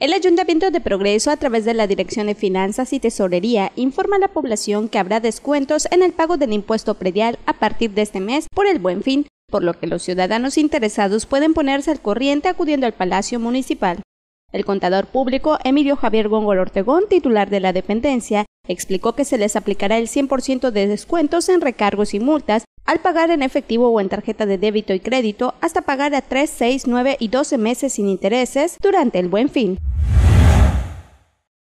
El Ayuntamiento de Progreso, a través de la Dirección de Finanzas y Tesorería, informa a la población que habrá descuentos en el pago del impuesto predial a partir de este mes por el buen fin, por lo que los ciudadanos interesados pueden ponerse al corriente acudiendo al Palacio Municipal. El contador público Emilio Javier Góngol Ortegón, titular de la dependencia, explicó que se les aplicará el 100% de descuentos en recargos y multas al pagar en efectivo o en tarjeta de débito y crédito hasta pagar a 3, 6, 9 y 12 meses sin intereses durante el buen fin.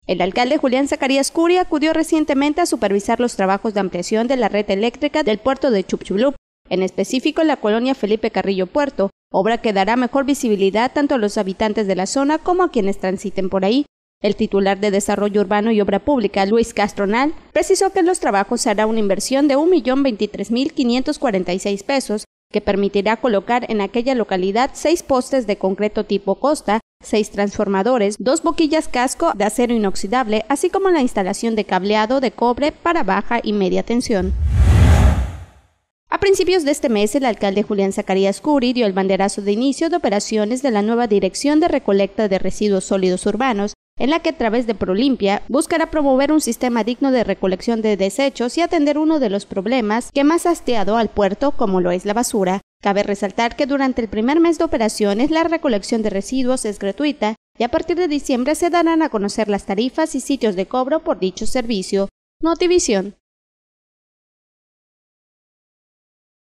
El alcalde Julián Zacarías Curia acudió recientemente a supervisar los trabajos de ampliación de la red eléctrica del puerto de Chupchulup, en específico en la colonia Felipe Carrillo Puerto, obra que dará mejor visibilidad tanto a los habitantes de la zona como a quienes transiten por ahí. El titular de Desarrollo Urbano y Obra Pública, Luis Castronal, precisó que en los trabajos se hará una inversión de 1.023.546 pesos, que permitirá colocar en aquella localidad seis postes de concreto tipo costa, seis transformadores, dos boquillas casco de acero inoxidable, así como la instalación de cableado de cobre para baja y media tensión. A principios de este mes, el alcalde Julián Zacarías Curi dio el banderazo de inicio de operaciones de la nueva Dirección de Recolecta de Residuos Sólidos Urbanos, en la que a través de Prolimpia buscará promover un sistema digno de recolección de desechos y atender uno de los problemas que más ha hastiado al puerto, como lo es la basura. Cabe resaltar que durante el primer mes de operaciones la recolección de residuos es gratuita y a partir de diciembre se darán a conocer las tarifas y sitios de cobro por dicho servicio. Notivisión.